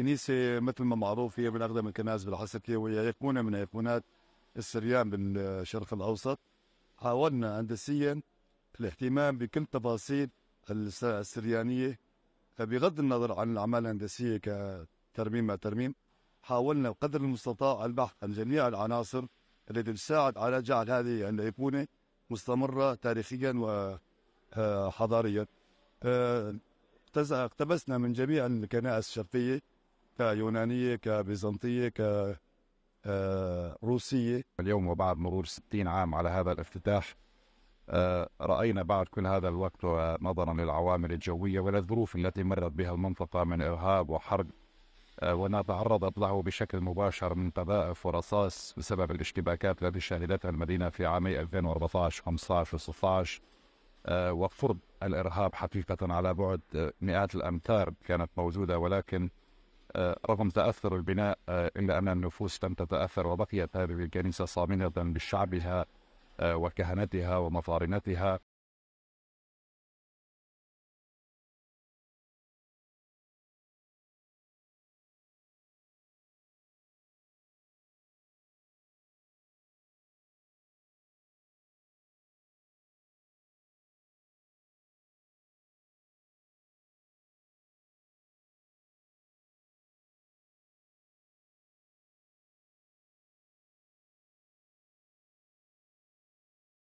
الكنيسة مثل ما معروف هي من أقدم الكنائس بالحسكة وهي أيقونة من أيقونات السريان بالشرق الأوسط. حاولنا هندسيا الاهتمام بكل تفاصيل السريانية. بغض النظر عن الأعمال الهندسية كترميم ما ترميم حاولنا بقدر المستطاع البحث عن جميع العناصر التي تساعد على جعل هذه الأيقونة مستمرة تاريخيا وحضاريا آه، اقتبسنا من جميع الكنائس الشرقية. كيونانية كبيزنطية كروسية آه، اليوم وبعد مرور 60 عام على هذا الافتتاح آه، رأينا بعد كل هذا الوقت ونظرا للعوامل الجوية والظروف التي مرت بها المنطقة من إرهاب وحرب آه، ونتعرضت له بشكل مباشر من قذائف ورصاص بسبب الاشتباكات التي شهدتها المدينة في عامي 2014 15 و 16 وفرض الإرهاب حقيقة على بعد مئات الأمتار كانت موجودة ولكن رغم تأثر البناء إلا أن النفوس لم تتأثر وبقيت هذه الكنيسة صامنة بشعبها وكهنتها ومفارنتها.